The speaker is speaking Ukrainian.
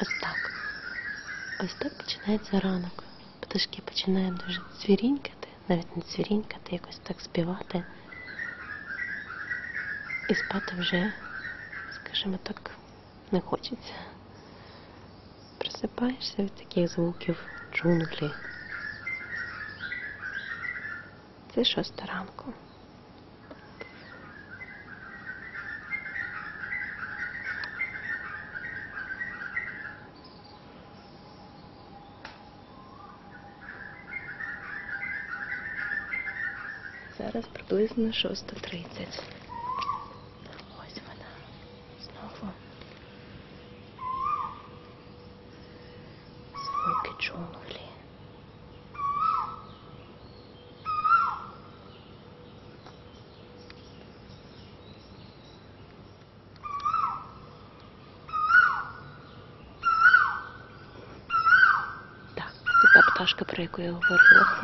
Ось так Ось так починається ранок. Пташки починають дуже цвірінькати, навіть не цвірінькати, якось так співати. І спати вже, скажімо так, не хочеться. Просипаєшся від таких звуків джунглі. Це шоста ранку. Зараз приблизно 6.30. Ось вона знову. Звуки джунглі. Так, це та пташка, про яку я говорила.